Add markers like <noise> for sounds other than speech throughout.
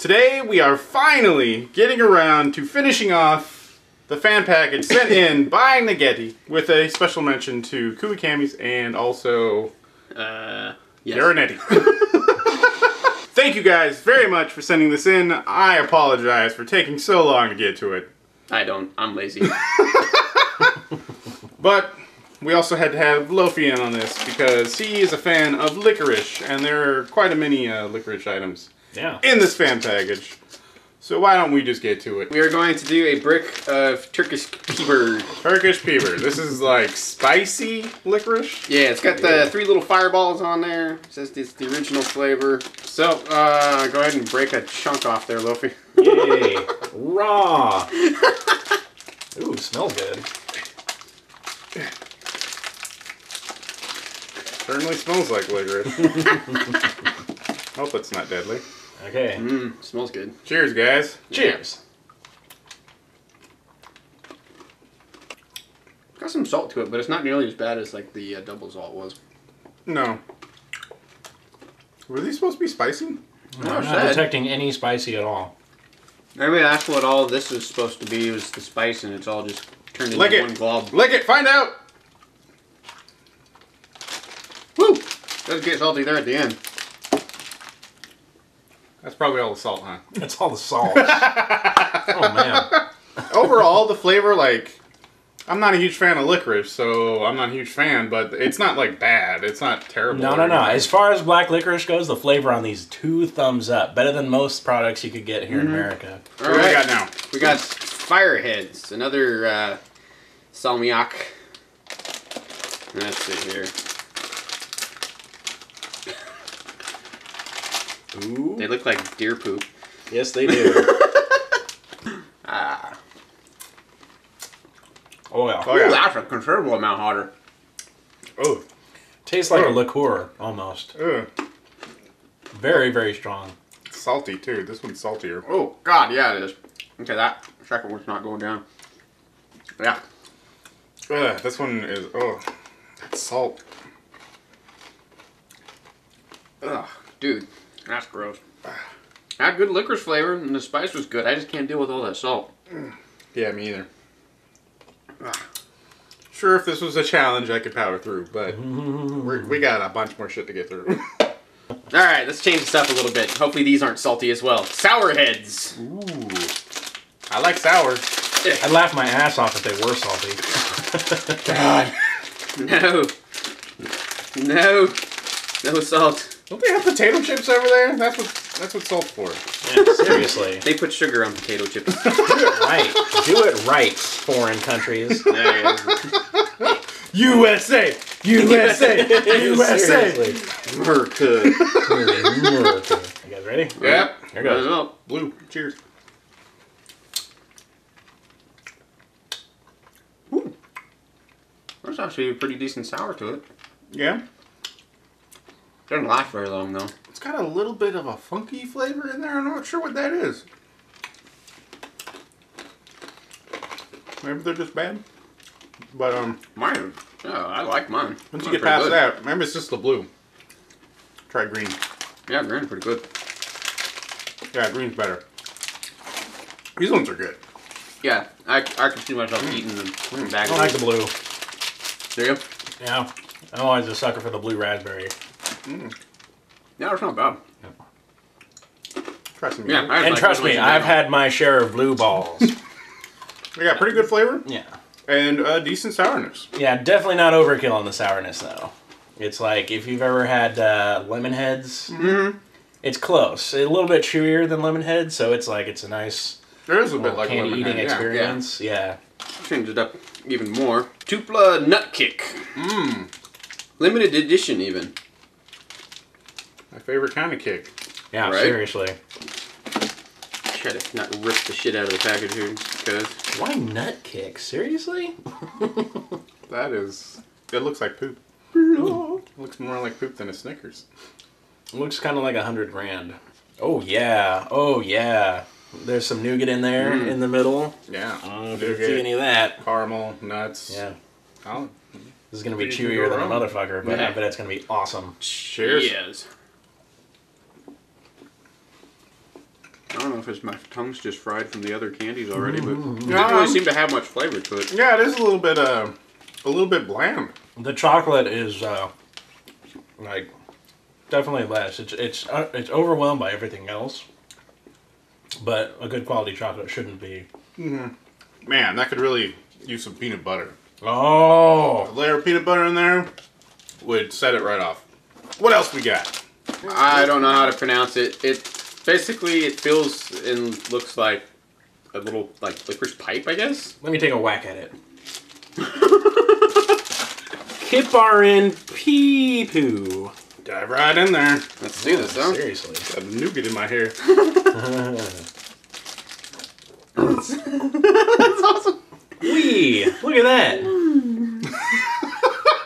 Today we are finally getting around to finishing off the fan package sent <laughs> in by Nagetti with a special mention to Kumi Kamis and also Uh, yes. Garanetti. <laughs> Thank you guys very much for sending this in. I apologize for taking so long to get to it. I don't. I'm lazy. <laughs> But we also had to have Lofi in on this because he is a fan of licorice, and there are quite a many uh, licorice items Yeah. in this fan package. So why don't we just get to it? we are going to do a brick of Turkish peeber. Turkish peeper. This is like spicy licorice. Yeah, it's got the three little fireballs on there. It says it's the original flavor. So, uh, go ahead and break a chunk off there, Lofi. Yay. <laughs> Raw. <laughs> Ooh, smells good. Certainly smells like licorice. <laughs> Hope it's not deadly. Okay. Mmm, smells good. Cheers, guys. Cheers. Got some salt to it, but it's not nearly as bad as like the uh, double salt was. No. Were these supposed to be spicy? No, I'm not sad. detecting any spicy at all. Everybody asked what all this is supposed to be. It was the spice, and it's all just turned into Lick it. one glob. Lick it, find out! Woo! Does get salty there at the end. That's probably all the salt, huh? <laughs> It's all the salt. <laughs> oh man. Overall, the flavor, like, I'm not a huge fan of licorice, so I'm not a huge fan, but it's not, like, bad. It's not terrible. No, no, no. As far as black licorice goes, the flavor on these two thumbs up. Better than most products you could get here in America. What do we got now? We got Fireheads, another uh, salmiak. Let's see here. Ooh. They look like deer poop. Yes, they do. <laughs> Ah. oh yeah. Oh, Ooh, yeah. that's a considerable amount hotter. Oh. Tastes like a Oh. liqueur almost. Ugh. Very, very strong. Salty, too. This one's saltier. Oh, God, yeah, it is. Okay, that second one's not going down. Yeah. Ugh, this one is, oh, that's salt. Ugh, dude, that's gross. Had good licorice flavor, and the spice was good. I just can't deal with all that salt. Yeah, me either. Sure, if this was a challenge, I could power through, but <laughs> we're, we got a bunch more shit to get through. <laughs> All right, let's change this up a little bit. Hopefully these aren't salty as well. Sour heads. Ooh. I like sour. I'd laugh my ass off if they were salty. God. <laughs> No. No. No salt. Don't they have potato chips over there? That's what that's what salt's for. Yeah, seriously. They put sugar on potato chips. <laughs> Do it right. Do it right, foreign countries. USA! USA! USA! Seriously. America. America. You guys ready? Yep. Here goes. Well, Blue. Cheers. Ooh. There's actually a pretty decent sour to it. Yeah. Doesn't last very long though. It's got a little bit of a funky flavor in there. I'm not sure what that is. Maybe they're just bad. But um, Mine, yeah, I like mine. once you get past good. that, remember it's just the blue. Try green. Yeah, green's pretty good. Yeah, green's better. These ones are good. Yeah, I, I can see myself eating them from I bag don't like the blue. Do you? Yeah. I'm always a sucker for the blue raspberry. Yeah, it's not bad. Try some. Yeah, yellow. I just And like trust me, I've had my share of blue balls. <laughs> They got pretty good flavor yeah. and uh, decent sourness. Yeah, definitely not overkill on the sourness though. It's like if you've ever had uh, lemon heads, Mhm. it's close. A little bit chewier than lemon head, so it's like it's a nice There is a bit like candy lemon eating head, yeah. experience. Yeah. Change it up even more. Tupla Nut Kick. Mmm. Limited edition even. My favorite kind of kick. Yeah, Right? seriously. Try to not rip the shit out of the package here, because Why nut kick? Seriously? <laughs> That is. It looks like poop. It looks more like poop than a Snickers. looks kind of like a hundred grand. Oh yeah. Oh yeah. There's some nougat in there Mm. in the middle. Yeah. I don't know if you Nougat, see any of that. Caramel, nuts. Yeah. Oh, This is gonna be chewier go than a motherfucker, but I bet it's gonna be awesome. Cheers. Yes. I don't know if it's my tongue's just fried from the other candies already, but it doesn't really seem to have much flavor to it. Yeah, it is a little bit uh, a little bit bland. The chocolate is uh, like definitely less. It's it's uh, it's overwhelmed by everything else. But a good quality chocolate shouldn't be. Mm -hmm. Man, that could really use some peanut butter. Oh, A layer of peanut butter in there would set it right off. What else we got? I don't know how to pronounce it. It basically it feels and looks like a little like licorice pipe, I guess. let me take a whack at it. <laughs> Kiparin pee poo. Dive right in there. Let's see this, huh? Seriously. Got a nougat in my hair. <laughs> That's awesome. Wee! Look at that.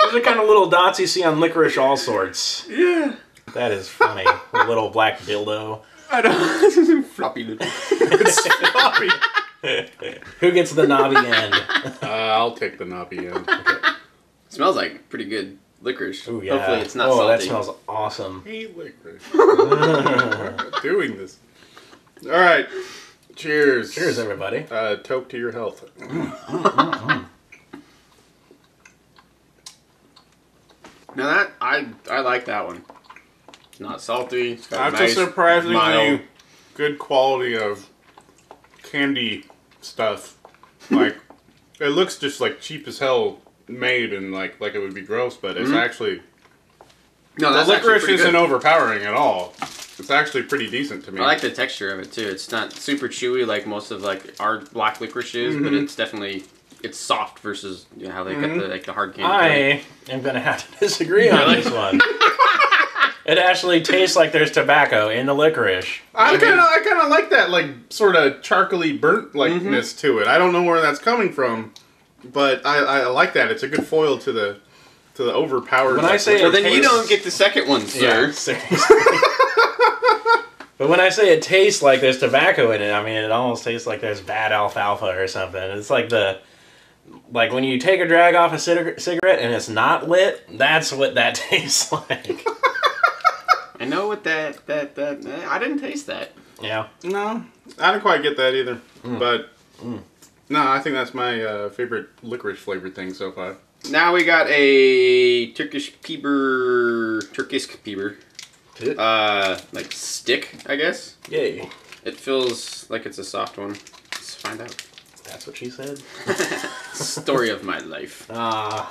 Those are kind of little dots you see on licorice all sorts. Yeah. That is funny. a little black dildo. I don't. <laughs> Floppy little. <laughs> Sloppy. Who gets the knobby end? Uh, I'll take the knobby end. <laughs> smells like pretty good licorice. Ooh, yeah. Hopefully it's not oh, salty. that smells awesome. Hey, licorice. Doing this. All right. Cheers. Cheers, everybody. Uh, toke to your health. Now that I I like that one. It's not salty. It's got a That's nice, a surprisingly mild. good quality of candy stuff. Like, <laughs> it looks just like cheap as hell made and like like it would be gross, but it's Mhm. actually No, the that's actually licorice pretty isn't good. overpowering at all. It's actually pretty decent to me. I like the texture of it too. It's not super chewy like most of like our black licorice is, but Mhm. it's definitely it's soft versus you know, how they Mhm. got the like the hard candy. I am going to have to disagree on this one. <laughs> It actually tastes like there's tobacco in the licorice. I kind of I kind of like that like sort of charcoaly burnt likeness Mm-hmm. to it. I don't know where that's coming from, but I, I like that. It's a good foil to the to the overpowered. When I say licorice But then you don't get the second one, sir. Yeah, <laughs> seriously. but when I say it tastes like there's tobacco in it, I mean it almost tastes like there's bad alfalfa or something. It's like the like when you take a drag off a cigarette and it's not lit. That's what that <laughs> tastes like. I know what that that that I didn't taste that. Yeah. No, I didn't quite get that either. Mm. But no, I think that's my uh, favorite licorice flavored thing so far. Now we got a Turkish peeber, Turkish peeber, uh, like stick, I guess. Yay. It feels like it's a soft one. Let's find out. That's what she said. <laughs> Story of my life. Ah.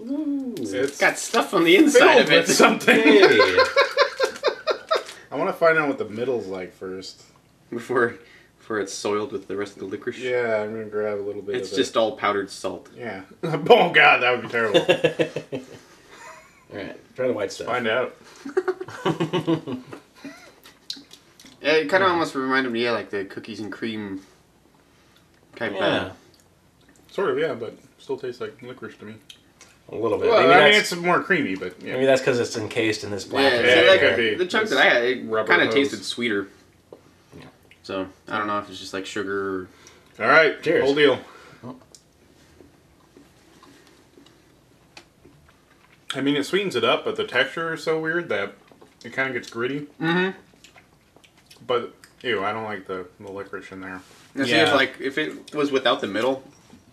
It's Got stuff on the inside of it. something. <laughs> Hey. I want to find out what the middle's like first. before before it's soiled with the rest of the licorice. Yeah, I'm gonna grab a little bit. It's of just all powdered salt. Yeah. <laughs> oh god, that would be terrible. <laughs> Alright, try the white stuff. find out. Yeah, it kind of almost reminded me, yeah, like the cookies and cream type. Yeah. Uh, Sort of, yeah, but still tastes like licorice to me. A little bit. Well, maybe, I mean, it's more creamy, but yeah. maybe that's because it's encased in this black. yeah, Yeah, see, it like could be. the chunk that I had, it kind of tasted sweeter. Yeah. So I don't know if it's just like sugar. Or... All right, Cheers. Whole deal. I mean, it sweetens it up, but the texture is so weird that it kind of gets gritty. Mm-hmm. But ew, I don't like the, the licorice in there. Now, see, Yeah. if like if it was without the middle,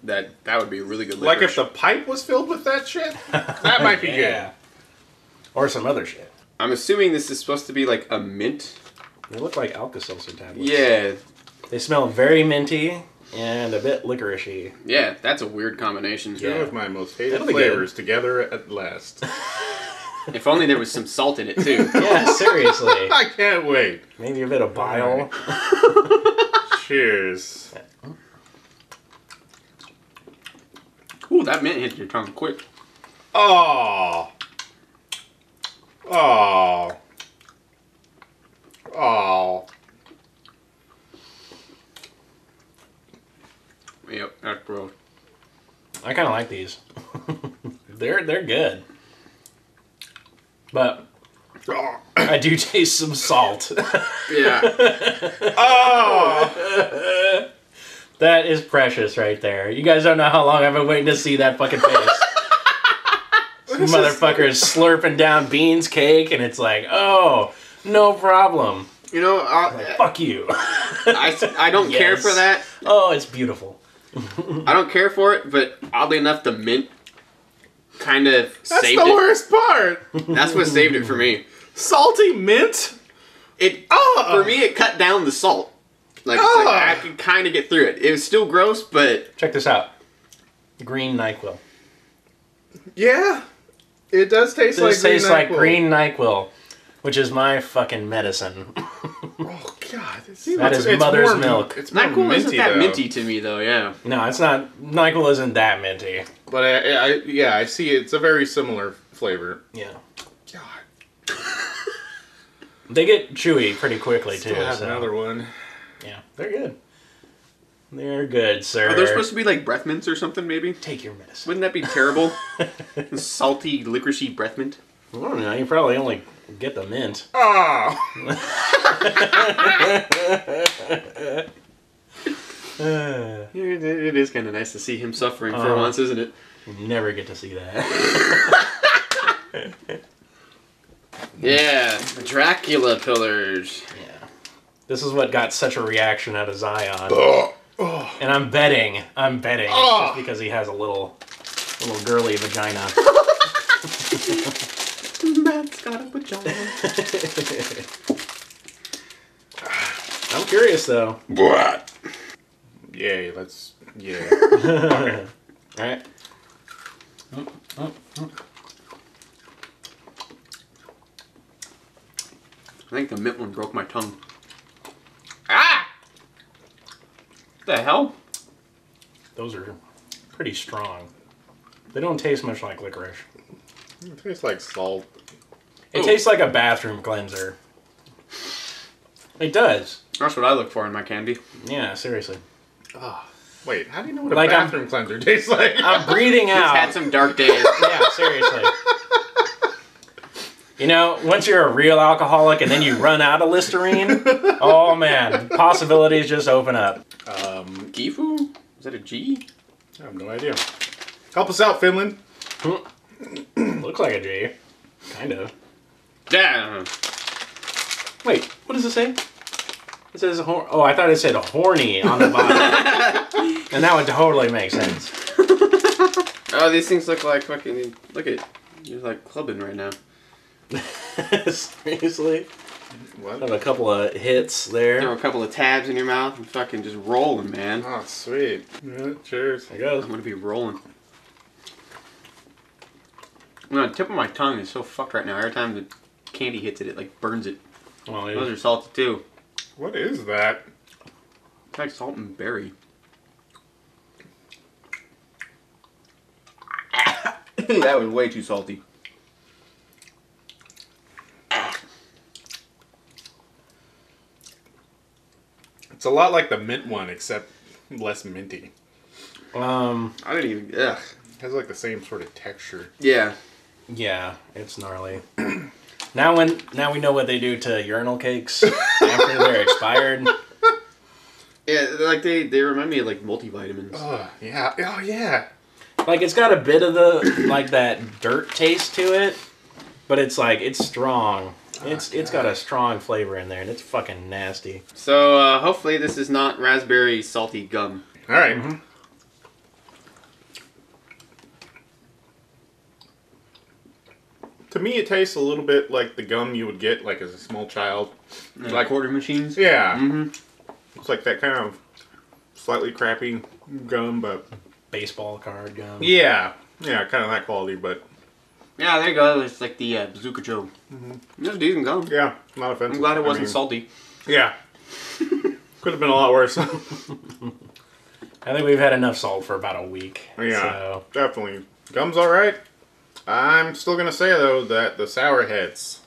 that that would be really good. Like if the pipe was filled with that shit, that might be <laughs> Yeah. Or some other shit. I'm assuming this is supposed to be like a mint. They look like Alka-Seltzer tablets. Yeah, They smell very minty and a bit licoricey. yeah, that's a weird combination. good. Two of my most hated That'll good. flavors together at last. <laughs> If only there was some salt in it too. <laughs> Yeah, seriously. I can't wait. Maybe a bit of bile. Cheers. Ooh, that mint hit your tongue quick. Oh. Oh. Oh. Yep, that's gross. I kind of like these. <laughs> they're they're good. But. I do <laughs> taste some salt. Yeah. <laughs> oh. That is precious right there. You guys don't know how long I've been waiting to see that fucking <laughs> face. Motherfucker is slurping down beans cake, and it's like, oh, no problem. You know, I, Fuck you. <laughs> I, I don't care for that. oh, it's beautiful. I don't care for it, but oddly enough, the mint kind of That's saved the it. worst part. That's what saved it for me. Salty mint. It Oh. for me, it cut down the salt. Like, it's like Oh. I could kind of get through it. It was still gross, but Check this out. Green NyQuil. Yeah, it does taste This like tastes green like NyQuil. green NyQuil, which is my fucking medicine. Oh god, it's, That it's- mother's more- milk. It's more NyQuil minty isn't that though. minty to me, though. Yeah. no, it's not. NyQuil isn't that minty. But I, I, yeah, I see. It's a very similar flavor. Yeah. God, They get chewy pretty quickly too. still have so- another one. Yeah, they're good. They're good, sir. Are there supposed to be like breath mints or something? Maybe. take your medicine? Wouldn't that be terrible? <laughs> Salty, licoricey breath mint. I don't know. You probably only get the mint. <laughs> Oh, Uh, It, it is kind of nice to see him suffering for Uh. once, isn't it? never get to see that. <laughs> Yeah, Dracula pillars. yeah. This is what got such a reaction out of Zion. oh. And I'm betting, I'm betting, it's Oh. just because he has a little, little girly vagina. <laughs> Matt's got a vagina. I'm curious though. What? Yay, let's. Yeah. <laughs> All right. I think the mint one broke my tongue. Ah! The hell? Those are pretty strong. They don't taste much like licorice. it tastes like salt. It Ooh. tastes like a bathroom cleanser. It does. That's what I look for in my candy. Yeah, seriously. Oh, wait, how do you know what a Like, I'm- bathroom cleanser tastes like? I'm breathing out. He's out. had some dark days. <laughs> yeah, seriously. You know, once you're a real alcoholic and then you run out of Listerine, <laughs> oh man, possibilities just open up. um, Gifu? Is that a G? I have no idea. Help us out, Finland. <coughs> Looks like a G. Kind of. Yeah. Wait, what does it say? It says, hor- oh, I thought it said horny on the bottom. <laughs> and that would totally make sense. <laughs> Oh, these things look like fucking. Look at. You're like clubbing right now. <laughs> Seriously? What? Have a couple of hits Throw there. a couple of tabs in your mouth and fucking just rolling, man. Oh, sweet. Yeah, cheers. There goes. I'm gonna be rolling. No, the tip of my tongue is so fucked right now. Every time the candy hits it, it like burns it. Well, Those it- are salty too. What is that? It's like salt and berry. <coughs> that was way too salty. It's a lot like the mint one, except less minty. um, I didn't even. Ugh. It has like the same sort of texture. Yeah. yeah, it's gnarly. <clears throat> now when now we know what they do to urinal cakes <laughs> after they're expired. Yeah, like they they remind me of like multivitamins. Oh, yeah. Oh, yeah. Like it's got a bit of the like that dirt taste to it, but it's like it's strong. It's it's got a strong flavor in there, and it's fucking nasty. So uh, hopefully this is not raspberry salty gum. All right. Mhm. To me, it tastes a little bit like the gum you would get like as a small child. Like Like- quarter machines. Yeah. Mm-hmm. It's like that kind of slightly crappy gum, but Baseball card gum. yeah. Yeah, kind of that quality, but Yeah, there you go. It's like the uh, Bazooka Joe. Mm-hmm. It was decent gum. yeah, not offensive. I'm glad it wasn't mean, salty. Yeah. <laughs> Could have been a lot worse. I think we've had enough salt for about a week. Yeah. So Definitely. Gum's alright. I'm still going to say, though, that the Sour Heads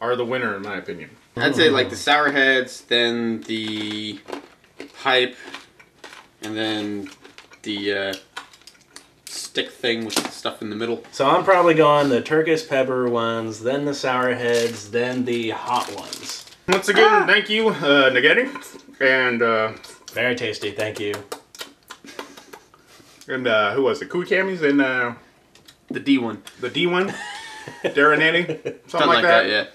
are the winner, in my opinion. I'd say like the sour heads, then the hype, and then the uh, stick thing with stuff in the middle. so I'm probably going the Turkish pepper ones, then the sour heads, then the hot ones. Once again, thank you, uh, Nagetti. And, uh, Very tasty, thank you. and uh, who was it? Kui and uh, The D one. the D1? Daranating? <laughs> Something, Something like that, yeah.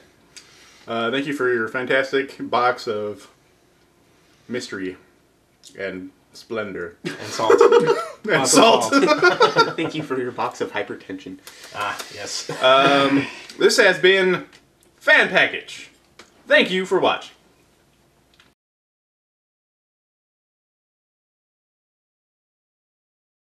Uh, thank you for your fantastic box of mystery and splendor And salt. <laughs> and Lots of salt. <laughs> Thank you for your box of hypertension. ah, yes. um, this has been Fan Package. Thank you for watching.